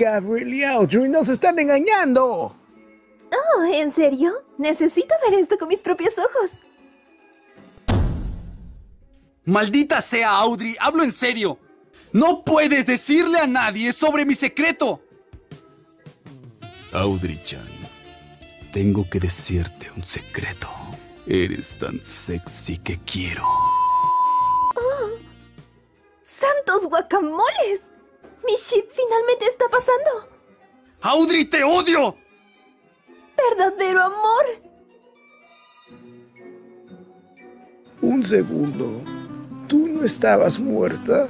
Gabriel y Audrey nos están engañando. Oh, ¿en serio? Necesito ver esto con mis propios ojos. Maldita sea, Audrey, hablo en serio. No puedes decirle a nadie sobre mi secreto. Audrey-chan, tengo que decirte un secreto. Eres tan sexy que quiero. ¡Santos guacamoles! Mi ship finalmente. ¡Audrey, te odio! ¡Verdadero amor! Un segundo. ¿Tú no estabas muerta?